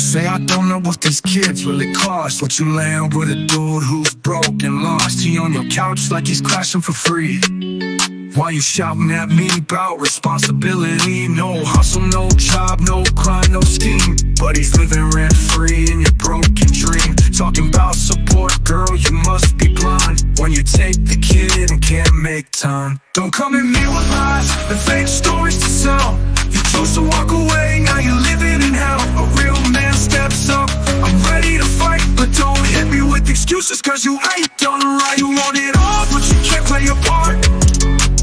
Say I don't know what these kids really cost What you laying with a dude who's broke and lost. He on your couch like he's crashing for free. Why you shouting at me about responsibility? No hustle, no job, no grind, no scheme. But he's living rent free in your broken dream. Talking about support, girl, you must be blind. When you take the kid and can't make time. Don't come at me with lies and fake stories to sell. You chose to walk away, excuses cause you ain't done right. You want it all, but you can't play your part.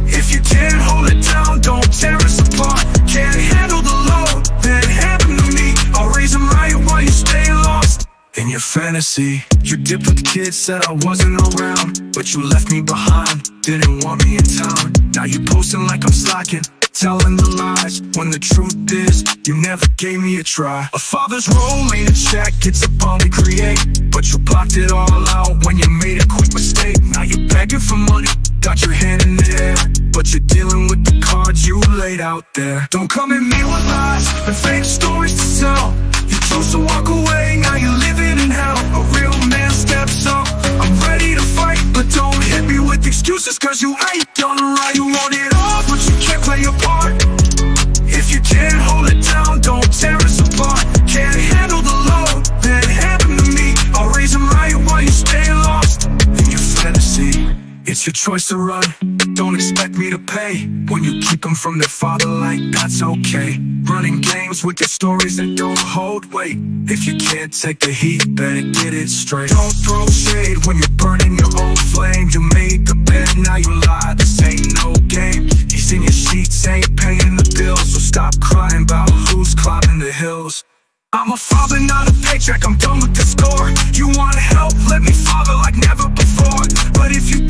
If you can't hold it down, don't tear us apart. Can't handle the load, that happen to me. I'll raise them right while you stay lost. In your fantasy You dipped with the kids, said I wasn't around But you left me behind, didn't want me in town. Now you posting like I'm slacking Telling the lies, when the truth is You never gave me a try. A father's role ain't a check, it's a bond we create But you blocked it all out when you made a quick mistake. Now you're begging for money, got your hand in the air But you're dealing with the cards you laid out there. Don't come at me with lies and fake stories to sell You chose to walk away, now you're living in hell. A real man steps up, I'm ready to fight But don't hit me with excuses cause you ain't done right. You want it your choice to run, don't expect me to pay. When you keep them from their father like that's okay. Running games with your stories that don't hold weight. If you can't take the heat, better get it straight. Don't throw shade when you're burning your own flame. You made the bed, now you lie, this ain't no game. He's in your sheets, ain't paying the bills. So stop crying about who's climbing the hills. I'm a father, not a paycheck, I'm done with the score. You want help, let me father like never before. But if you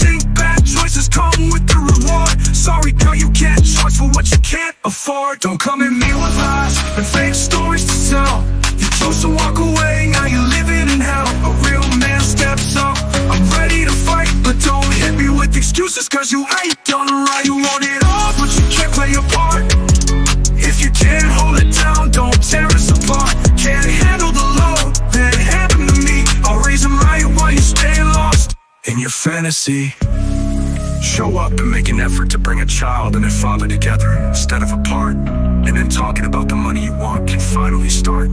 Don't come at me with lies and fake stories to sell You chose to walk away, now you're living in hell. A real man steps up, I'm ready to fight But don't hit me with excuses cause you ain't done right. You want it all, but you can't play your part. If you can't hold it down, don't tear us apart. Can't handle the load, then happen to me. I'll raise them right while you stay lost in your fantasy Show up and make an effort to bring a child and a father together. Instead of apart And then talking about the money you want can finally start